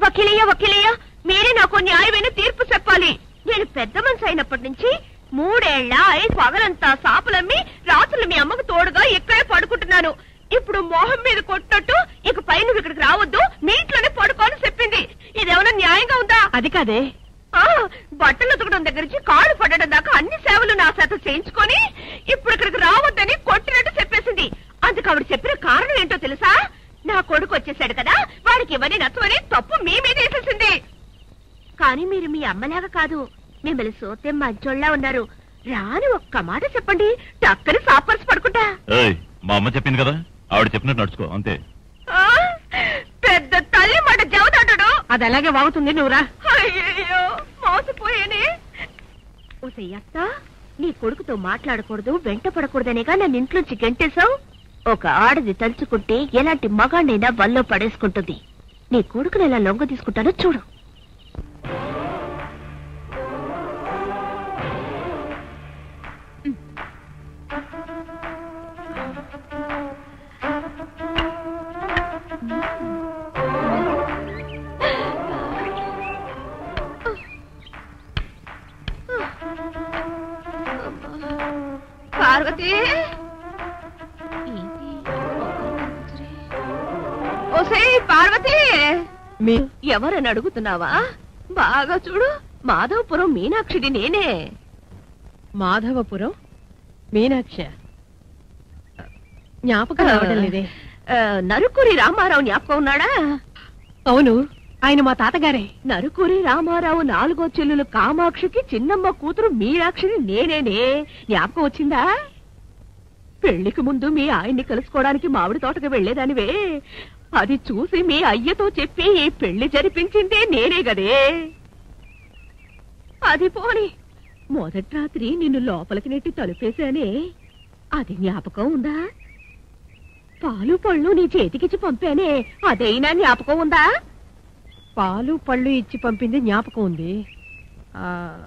వకీలయ్య వకీలయ్య మీరే నాకు న్యాయమైన తీర్పు చెప్పాలి. నేను పెద్ద మనిషి అయినప్పటి నుంచి మూడేళ్ళ ఐదు పగలంతా సాపులమ్మి రాత్రులు మీ అమ్మకు తోడుగా ఇక్కడే పడుకుంటున్నాను. ఇప్పుడు మొహం మీద కొట్టినట్టు ఇక పైన ఇక్కడికి రావద్దు. మీ ఇంట్లోనే పడుకోని చెప్పింది. ఇదేమన్నా న్యాయంగా ఉందా? అది కాదే. ఆ, బట్టలు ఉతకడం దగ్గర నుంచి కాళ్ళు పడడం దాకా అన్ని సేవలు నా చేత చేయించుకొని ఇప్పుడు ఇక్కడికి రావద్దని కొట్టినట్టు చెప్పేసింది. అందుకు ఆవిడ చెప్పిన కారణం ఏంటో తెలుసా? నా కొడుకు వచ్చేసాడు కదా. తప్పు మీ మీద వేసేసింది. కానీ మీరు మీ అమ్మలాగా కాదు మిమ్మల్ని సోతే మంచోళ్ళ ఉన్నారు. రాని ఒక్క మాట చెప్పండి టక్కని సాపర్స్ పడుకుంటా. ఏయ్ మా అమ్మ చెప్పింది కదా? ఆవిడ చెప్పినట్టు నడుచుకో అంతే. ఆ, పెద్ద తల్లి మాట జవదాటడు అది అలాగే వాగుతుంది నువ్వురా అయ్యయ్యో మోసపోయానే చెయ్యత్త నీ కొడుకుతో మాట్లాడకూడదు వెంట పడకూడదనేగా నన్ను ఇంట్లోంచి గెంటేశావు? ఒక ఆడది తలుచుకుంటే ఎలాంటి మగాడినైనా వల్లో పడేసుకుంటుంది. నీ కొడుకుని ఎలా లొంగ తీసుకుంటానో చూడు. పార్వతి! పార్వతి! ఎవరని అడుగుతున్నావా? బాగా చూడు మాధవపురం మీనాక్షిడి నేనే. మాధవపురం? మీనాక్ష? జ్ఞాపకం రావడం లేదే. నరుకూరి రామారావు జ్ఞాపకం ఉన్నాడా? అవును ఆయన మా తాతగారే. నరుకూరి రామారావు నాలుగో చెల్లెలు కామాక్షికి చిన్నమ్మ కూతురు మీనాక్షిని నేనేనే. జ్ఞాపకం వచ్చిందా? పెళ్ళికి ముందు మీ ఆయన్ని కలుసుకోవడానికి మామిడి తోటకు వెళ్ళేదానివే అది చూసి మీ అయ్యతో చెప్పి ఈ పెళ్ళి జరిపించిందే నేనే గదే. అది పోని మొదటి రాత్రి నిన్ను లోపలికి నెట్టి తలుపేశానే. అది జ్ఞాపకం ఉందా? పాలు పళ్ళు నీ చేతికిచ్చి పంపానే అదైనా జ్ఞాపకం ఉందా? పాలు పళ్ళు ఇచ్చి పంపింది జ్ఞాపకం ఉంది. ఆ,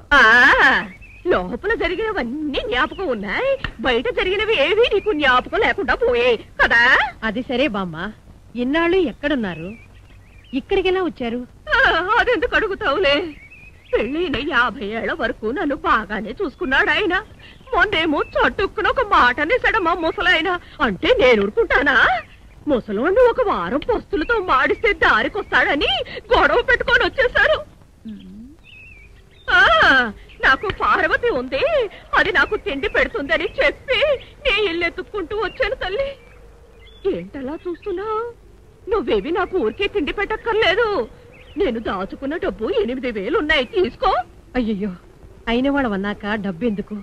లోపల జరిగినవన్నీ జ్ఞాపకం ఉన్నాయి. బయట జరిగినవి ఏవి నీకు జ్ఞాపకం లేకుండా పోయాయి కదా? అది సరే బామ్మ. ఇన్నాళ్ళు ఎక్కడున్నారు? ఇక్కడికెలా వచ్చారు? అదెందుకు అడుగుతావులే? పెళ్ళైన యాభై ఏళ్ళ వరకు నన్ను బాగానే చూసుకున్నాడు ఆయన. మొన్నేమో చట్టుక్కున ఒక మాట అనేసాడు ముసలాయన. అంటే నేను ఊరుకుంటానా? ముసలోండి ఒక వారం పస్తులతో మాడిస్తే దారికొస్తాడని గొడవ పెట్టుకొని వచ్చేశారు. ఆ నాకు పార్వతి ఉంది. అది నాకు తిండి పెడుతుందని చెప్పి నే ఇల్లు ఎత్తుక్కుంటూ వచ్చాను తల్లి. ఏంటలా చూస్తున్నావు? నువ్వేవి నాకు ఊరికే తిండి పెట్టక్కర్లేదు. నేను దాచుకున్న డబ్బు ఎనిమిది వేలు ఉన్నాయి తీసుకో. అయ్యయ్యో అయిన వాళ్ళం అన్నాక డబ్బెందుకు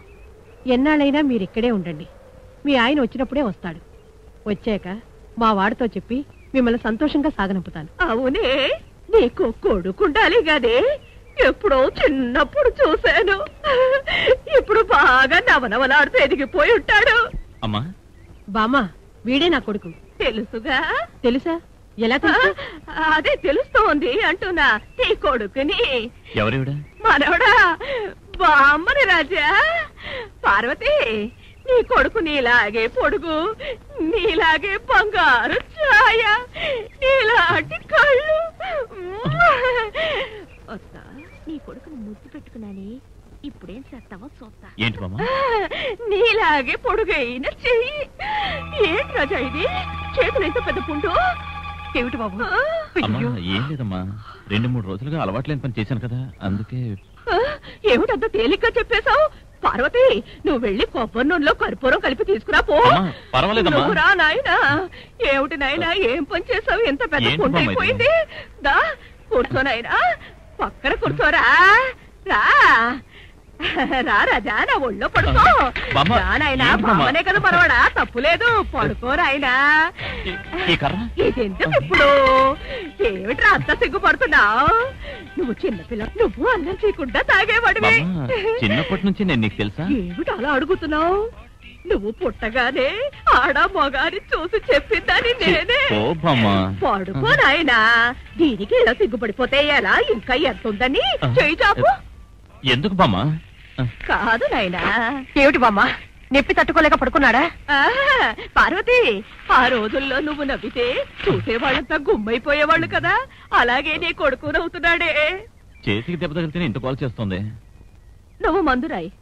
ఎన్నాళ్ళైనా మీరు ఇక్కడే ఉండండి. మీ ఆయన వచ్చినప్పుడే వస్తాడు. వచ్చాక మా వాడితో చెప్పి మిమ్మల్ని సంతోషంగా సాగనంపుతాను. అవునే నీకు కొడుకుండాలి గదే ఎప్పుడో చిన్నప్పుడు చూశాను. ఇప్పుడు బాగా నవనవలాడుతూ ఎదిగిపోయి ఉంటాడు. అమ్మా. బామ్మ వీడే నా కొడుకు. తెలుసుగా? తెలుసా? ఎలా అదే తెలుస్తోంది అంటున్నా. నీ కొడుకుని. ఎవరివిడా? మనవడా? బామ్మని రాజా. పార్వతి నీ కొడుకు నీలాగే పొడుగు నీలాగే బంగారు ఛాయ నీలాంటి కళ్ళు. వస్తా నీ కొడుకుని ముద్దు పెట్టుకున్నానే. ఇప్పుడేం చేస్తావో చూస్తా. ఏంటి నీలాగే పొడుగైన చెయ్యి. ఏంటి రాజా ఇది? చేతులు ఎంత పెద్ద పుండు? ఏమిటి బాబు? అమ్మా. ఏం లేదమ్మా. రెండు మూడు రోజులుగా అలవాట్లేని పని చేశాను కదా అందుకే ఏమిటంత తేలిగ్గా చెప్పేశావు? పార్వతి నువ్వు వెళ్ళి కొబ్బరి నూనెలో కర్పూరం కలిపి తీసుకురా పో. అమ్మా, పర్వాలేదమ్మా. నువ్వు రా నాయనా. ఏమిటి నాయనా ఏం పని చేసావు ఎంత పెద్ద ఇది? అయిపోయింది దా కూర్చో నాయనా. పక్కన కూర్చోరా. రా. రా రాజా నా ఒళ్ళో పడుకో. బామ్మ, నాయనా ఏంటి బామ్మ? బామ్మనే కదా పరవాడా తప్పులేదు పడుకో నాయనా ఈ- ఈ కర్ర? ఇదెందుకు ఇప్పుడు? ఏమిట్రా అంత సిగ్గుపడుతున్నావు? నువ్వు చిన్నపిల్ల నువ్వు అన్నం చేయకుండా తాగేవాడివి. బామ్మ చిన్నప్పటి నుంచి నేను నీకు తెలుసా? ఏమిటి అలా అడుగుతున్నావు? నువ్వు పుట్టగానే ఆడ మగాని చూసి చెప్పిందని నేనే. ఓ బామ్మ. పడుకో నాయనా. దీనికి ఇలా సిగ్గుపడిపోతే ఎలా? ఇంకా ఎంత ఉందని చెయ్యి చాపు. ఎందుకు బామ్మ? కాదు నాయనా. ఏమిటి బామ్మ? నొప్పి తట్టుకోలేక పడుకున్నాడా? ఆహా, పార్వతి ఆ రోజుల్లో నువ్వు నవ్వితే చూసేవాళ్ళంతా గుమ్మైపోయేవాళ్ళు కదా. అలాగే నీ కొడుకు నవ్వుతున్నాడే. చేతికి దెబ్బ తగిలితేనే ఇంత కాల్ చేస్తుంది. నువ్వు మందురాయి.